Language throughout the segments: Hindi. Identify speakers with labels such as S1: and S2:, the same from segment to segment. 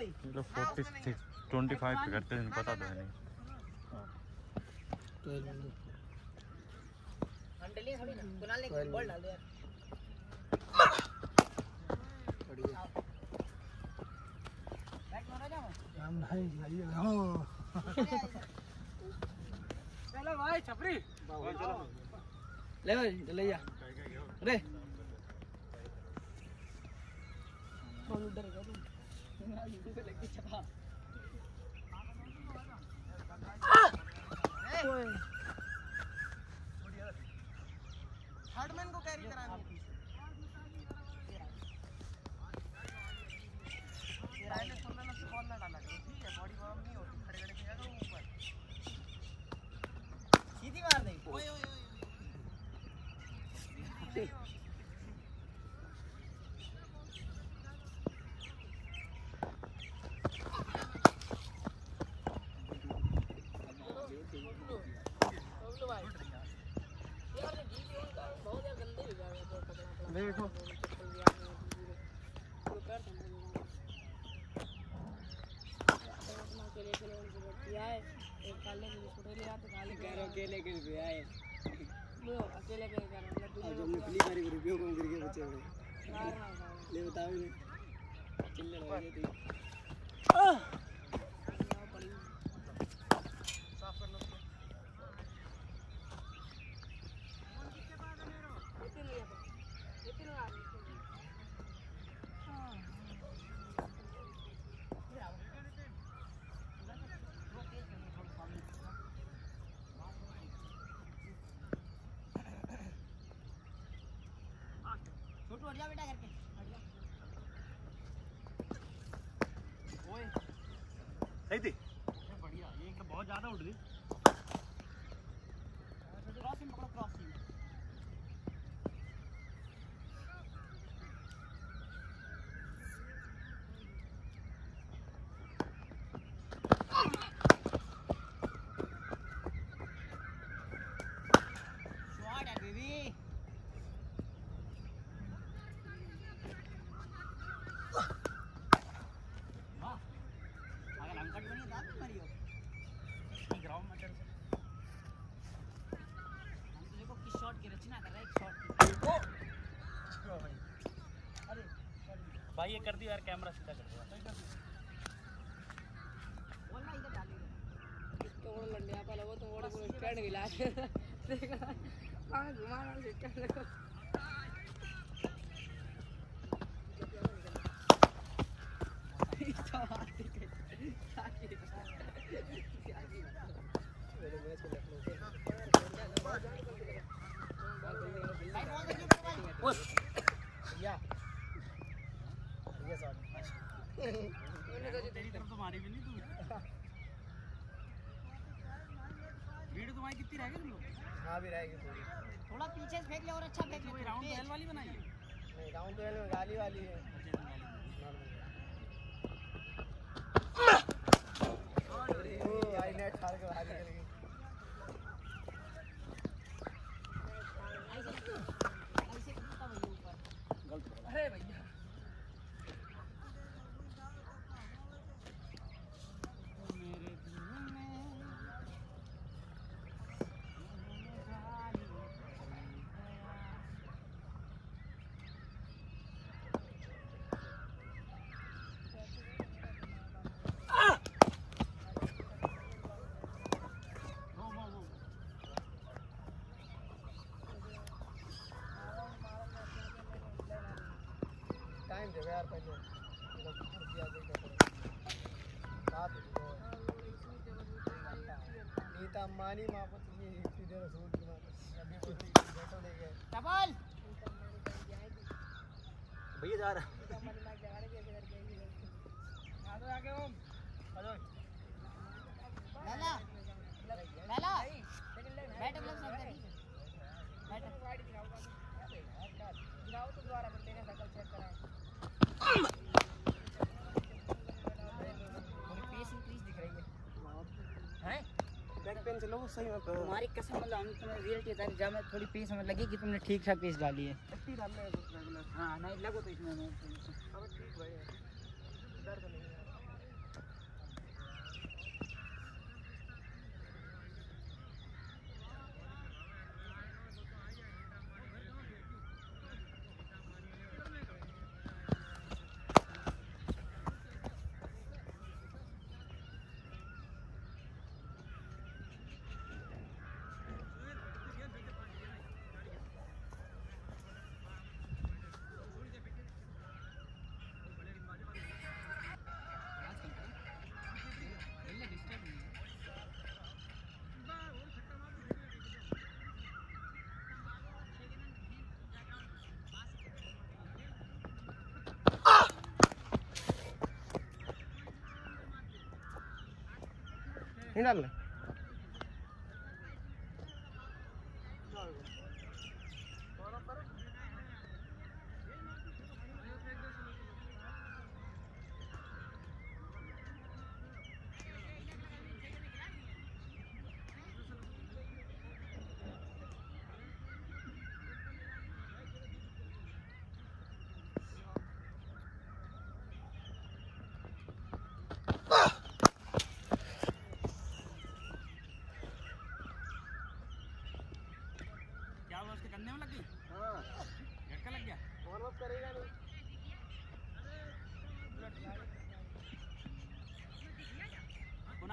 S1: ये लोग फोर्टी सिक्स ट्वेंटी फाइव पे करते हैं पता तो है नहीं।
S2: हो।
S3: चलो भाई छपरी।
S2: ले ले जा। रे।
S3: पे लग के कैरी करा राइट में सोलह से बॉल ना डाला करो ठीक है बॉडी वार्म नहीं होती खड़े खड़े किया करो ऊपर सीधी मार दे ओए ओए
S2: देखो।
S3: अकेले के रुपया है
S4: अकेले के कर
S3: अब पहली बारी रुपयों को गिर के बचे हुए ले बताओ इन्हें छोटू हट जा बेटा करके हट जा।
S2: सही थी।
S3: बढ़िया ये बहुत ज़्यादा उड़ रही। क्रॉसिंग पकड़ो क्रॉसिंग शॉट है बेबी वाह अगर अंकट बनी तो आप मरियो ग्राउंड में चल हम तो देखो किस शॉट की रचना कर रहा है एक शॉट की ओ अरे sorry।
S2: भाई ये कर दी यार कैमरा सीधा कर दिया।
S4: वो घुमा
S3: तेरी तरफ़ तो मारी भी नहीं तू भीड़ तुम्हारी कितनी रह गई तुम लोग
S2: हाँ भी रहेगी थोड़ी
S3: थोड़ा पीछे फेंक ले और अच्छा फेंक ले राउंड एल वाली बनाई है।
S2: नहीं राउंड ट्वेल्व में गाली वाली है आई नेट फाड़ के भाग गई
S3: ऐसे कितना भैया ऊपर
S4: अरे भैया
S3: मेरे दिल में
S2: यार पहले। मानी माँ को तो ये सीधे रसूल की माँ अभी कोई बैठो ले गए
S3: डबल
S2: भैया जा रहा।
S4: आगे ओम।
S3: लाला लाला बैठ ग्लव्स रख दे बैठ
S4: गिराओ तो दोबारा फिर तेरे शकल चेक कराएँ
S3: थोड़ी पेस इंक्रीज दिख रही है हैं
S2: बैक पेन चलो सही होता
S3: है हमारी कसम मतलब हम तुम्हें रियलिटी जब मैं थोड़ी पीस हमें लगी कि तुमने ठीक ठाक पीस डाली है।
S2: डालने है
S3: हाँ नहीं लगो तो इसमें
S2: अब ठीक भाई दर्द नहीं है
S5: नहीं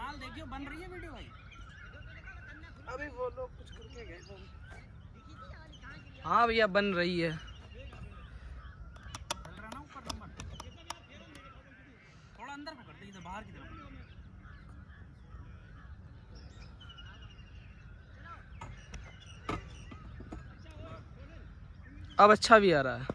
S6: कुणाल देखियो बन रही है वीडियो भाई।
S5: अभी वो लोग कुछ करके गए
S7: हाँ भैया बन रही है।
S6: चल रहा ना ऊपर नंबर। थोड़ा अंदर को दे इधर बाहर की तरफ़।
S7: अब अच्छा भी आ रहा है।